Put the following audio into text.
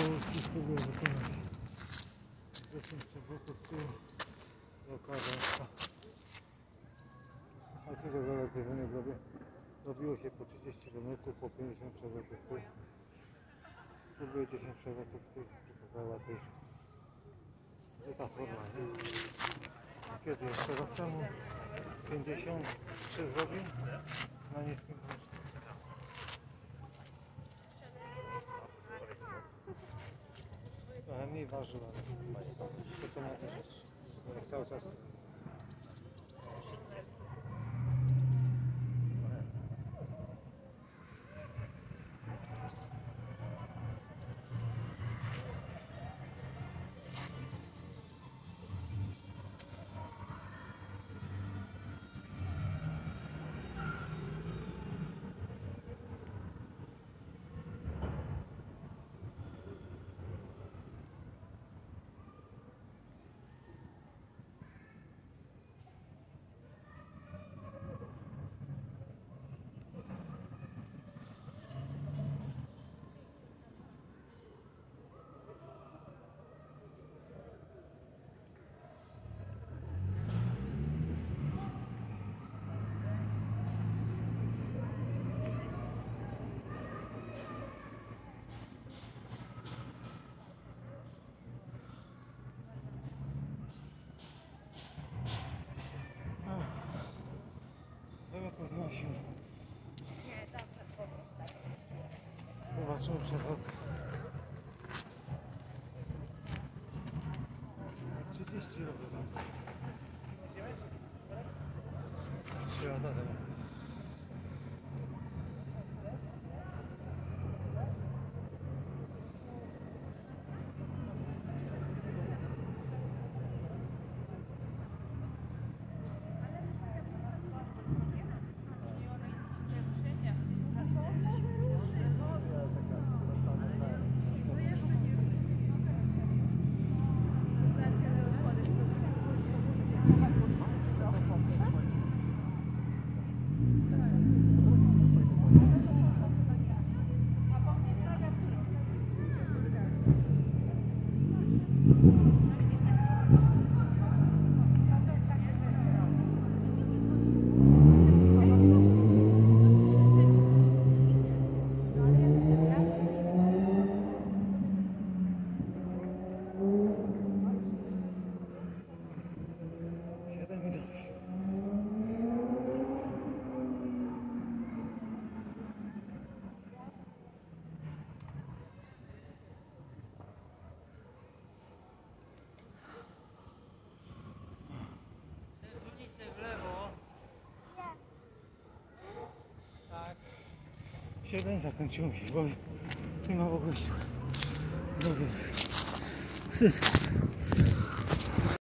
połówki spróbuję wykonać 10 przewrotów tu dookoła wąska. A co za relatywy nie robię? Robiło się po 30 km, po 50 przewrotów tu. Spróbuję 10 przewrotów tu. Zadała też. Gdzie ta forma, nie? Kiedy jeszcze rok temu 53 zrobił na niskim koszcie. Mniej ważył, ale to to ma też cały czas. еще. Большой шагат. Чуть-чуть Все, да, да. 7 zakończyło się, bo nie ma w ogóle siły. Dobra. Wszystko.